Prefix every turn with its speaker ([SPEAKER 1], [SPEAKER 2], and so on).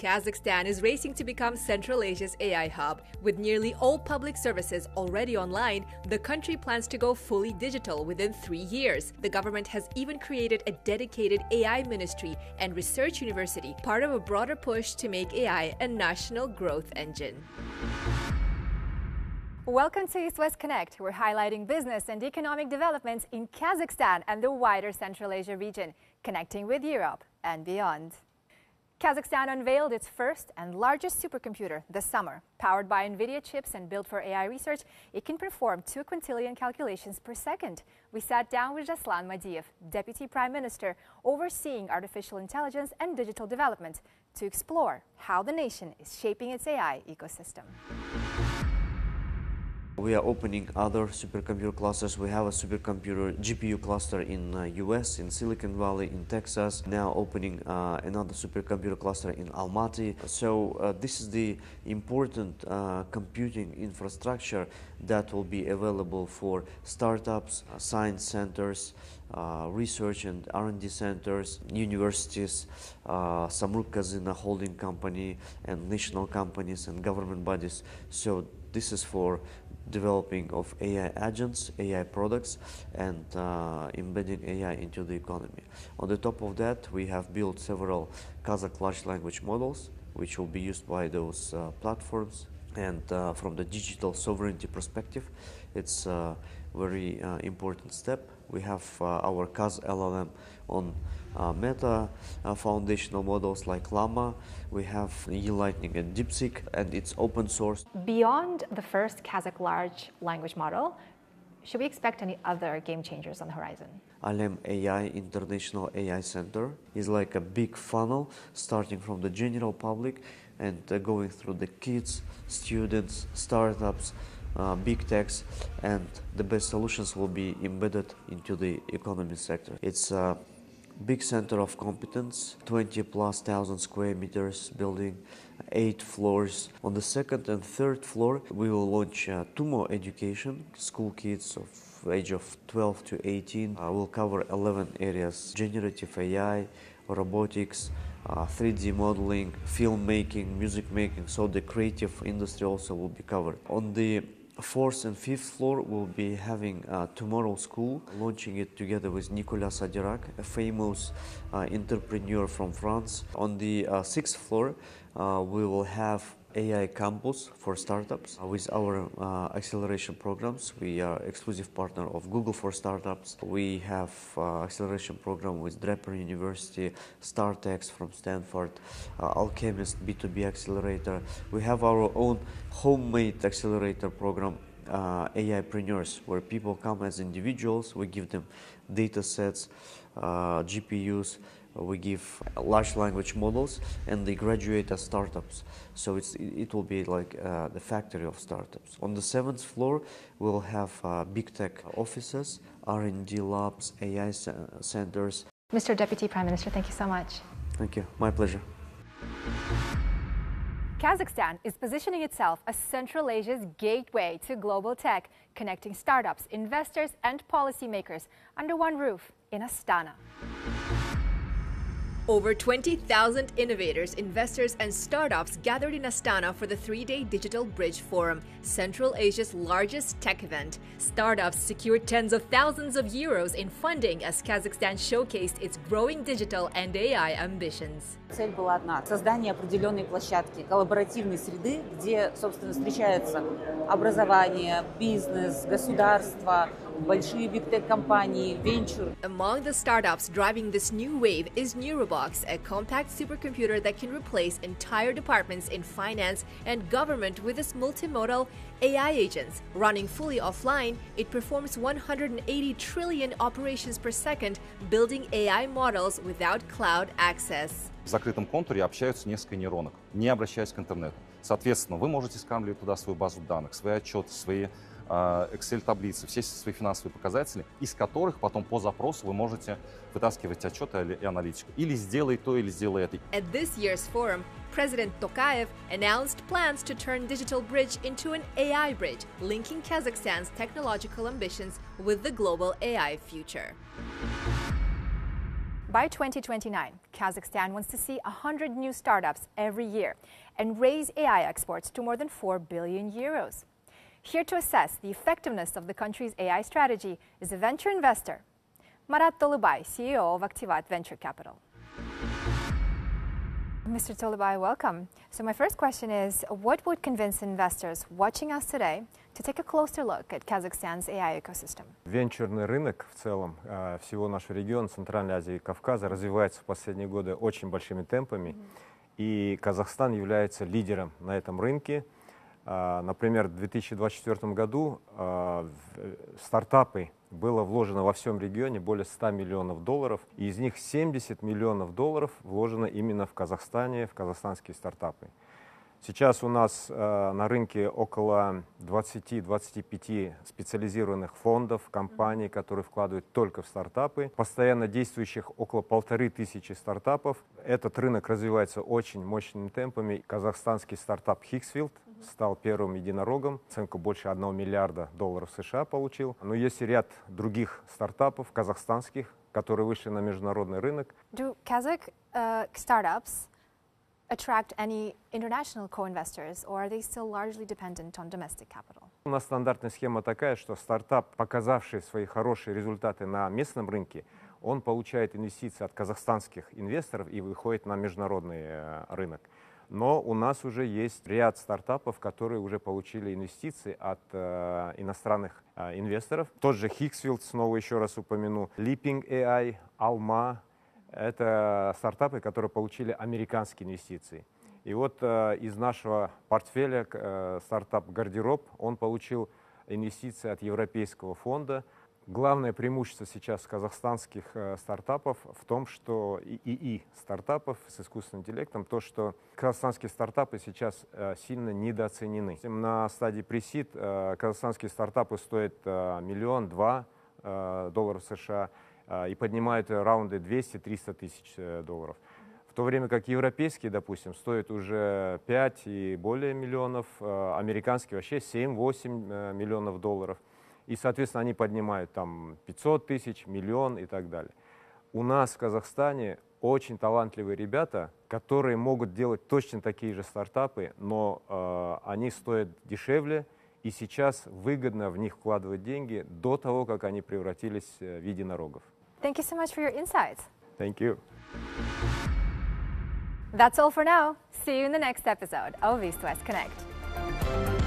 [SPEAKER 1] Kazakhstan is racing to become Central Asia's AI hub. With nearly all public services already online, the country plans to go fully digital within three years. The government has even created a dedicated AI ministry and research university, part of a broader push to make AI a national growth engine.
[SPEAKER 2] Welcome to East West Connect. We're highlighting business and economic developments in Kazakhstan and the wider Central Asia region, connecting with Europe and beyond. Kazakhstan unveiled its first and largest supercomputer this summer. Powered by NVIDIA chips and built for AI research, it can perform 2 quintillion calculations per second. We sat down with Zhaslan Madiyev, Deputy Prime Minister overseeing artificial intelligence and digital development, to explore how the nation is shaping its AI ecosystem.
[SPEAKER 3] We are opening other supercomputer clusters. We have a supercomputer GPU cluster in uh, US, in Silicon Valley, in Texas. Now opening uh, another supercomputer cluster in Almaty. So uh, this is the important uh, computing infrastructure that will be available for startups, uh, science centers, uh, research and R&D centers, universities, uh, Samruk Kazyna holding company, and national companies and government bodies. So this is for developing of AI agents, AI products, and uh, embedding AI into the economy. On the top of that, we have built several Kazakh large language models, which will be used by those uh, platforms. And uh, from the digital sovereignty perspective, it's a very uh, important step. We have uh, our Kaz LLM on uh, Meta uh, foundational models like Llama. We have E-Lightning and DeepSeek, and it's open source.
[SPEAKER 2] Beyond the first Kazakh large language model, should we expect any other game changers on the horizon?
[SPEAKER 3] Alem AI International AI Center is like a big funnel starting from the general public and uh, going through the kids, students, startups, uh, big techs, and the best solutions will be embedded into the economy sector. It's a big center of competence, 20 plus thousand square meters building, eight floors. On the second and third floor, we will launch uh, Tumo Education, school kids of age of 12 to 18. Uh, will cover 11 areas, generative AI, robotics, uh, 3D modeling, filmmaking, music making, so the creative industry also will be covered. On the fourth and fifth floor we'll be having uh, tomorrow school launching it together with Nicolas Sadirac a famous uh, entrepreneur from france on the uh, sixth floor uh, we will have AI campus for startups uh, with our uh, acceleration programs. We are exclusive partner of Google for Startups. We have uh, acceleration program with Draper University, StartX from Stanford, uh, Alchemist B2B accelerator. We have our own homemade accelerator program uh, AIpreneurs, where people come as individuals. We give them data sets, uh, GPUs, we give large language models and they graduate as startups. So it's, it will be like uh, the factory of startups. On the seventh floor, we'll have uh, big tech offices, R&D labs, AI centers.
[SPEAKER 2] Mr. Deputy Prime Minister, thank you so much.
[SPEAKER 3] Thank you. My pleasure.
[SPEAKER 2] Kazakhstan is positioning itself as Central Asia's gateway to global tech, connecting startups, investors, and policymakers under one roof in Astana.
[SPEAKER 1] Over 20,000 innovators, investors, and startups gathered in Astana for the three day Digital Bridge Forum, Central Asia's largest tech event. Startups secured tens of thousands of euros in funding as Kazakhstan showcased its growing digital and AI ambitions.
[SPEAKER 4] Цель была одна – создание определенной площадки, коллаборативной среды, где, собственно, встречаются образование, бизнес, государство, большие big tech компании, venture.
[SPEAKER 1] Among the startups driving this new wave is Neurobox, a compact supercomputer that can replace entire departments in finance and government with its multimodal AI agents. Running fully offline, it performs 180 trillion operations per second, building AI models without cloud access.
[SPEAKER 5] В закрытом контуре общаются несколько нейронок, не обращаясь к интернету. Соответственно, вы можете скармливать туда свою базу данных, свои отчеты, свои Excel-таблицы, все свои финансовые показатели, из которых потом по запросу вы можете вытаскивать отчеты и аналитику. Или сделай то, или сделай это.
[SPEAKER 1] At this year's forum, President Tokayev announced plans to turn Digital Bridge into an AI bridge, linking Kazakhstan's technological ambitions with the global AI future.
[SPEAKER 2] By 2029, Kazakhstan wants to see 100 new startups every year and raise AI exports to more than 4 billion euros. Here to assess the effectiveness of the country's AI strategy is a venture investor, Marat Tolubay, CEO of Activat Venture Capital. Mr. Tolubay, welcome. So my first question is, what would convince investors watching us today to take a closer look at Kazakhstan's AI ecosystem?
[SPEAKER 6] Венчурный рынок в целом э, всего нашего региона, Центральной Азии и Кавказа, развивается в последние годы очень большими темпами. И Казахстан является лидером на этом рынке. А, Например, в 2024 году а, в- э, стартапы было вложено во всем регионе более 100 миллионов долларов, и из них 70 миллионов долларов вложено именно в Казахстане, в казахстанские стартапы. Сейчас у нас э, на рынке около 20-25 специализированных фондов, компаний, которые вкладывают только в стартапы. Постоянно действующих около полторы тысячи стартапов. Этот рынок развивается очень мощными темпами. Казахстанский стартап Hicksfield стал первым единорогом. Оценку больше 1 миллиарда долларов США получил. Но есть и ряд других стартапов казахстанских, которые вышли на международный рынок.
[SPEAKER 2] Do Kazakh uh, startups attract any international co-investors, or are they still largely dependent on domestic capital?
[SPEAKER 6] У нас стандартная схема такая, что стартап, показавший свои хорошие результаты на местном рынке, он получает инвестиции от казахстанских инвесторов и выходит на международный э, рынок. Но у нас уже есть ряд стартапов, которые уже получили инвестиции от э, иностранных э, инвесторов. Тот же Hicksfield, снова еще раз упомяну, Leaping AI, Alma. Это стартапы, которые получили американские инвестиции. И вот э, из нашего портфеля э, стартап «Гардероб», он получил инвестиции от Европейского фонда. Главное преимущество сейчас казахстанских э, стартапов в том, что и, ИИ стартапов с искусственным интеллектом, то, что казахстанские стартапы сейчас э, сильно недооценены. На стадии пресид э, казахстанские стартапы стоят миллион-два долларов США и поднимают раунды 200-300 тысяч долларов. В то время как европейские, допустим, стоят уже 5 и более миллионов, американские вообще 7-8 э, миллионов долларов. И, соответственно, они поднимают там 500 тысяч, миллион и так далее. У нас в Казахстане очень талантливые ребята, которые могут делать точно такие же стартапы, но э, они стоят дешевле, и сейчас выгодно в них вкладывать деньги до того, как они превратились э, в единорогов.
[SPEAKER 2] Thank you so much for your insights.
[SPEAKER 6] Thank you.
[SPEAKER 2] That's all for now. See you in the next episode of East West Connect.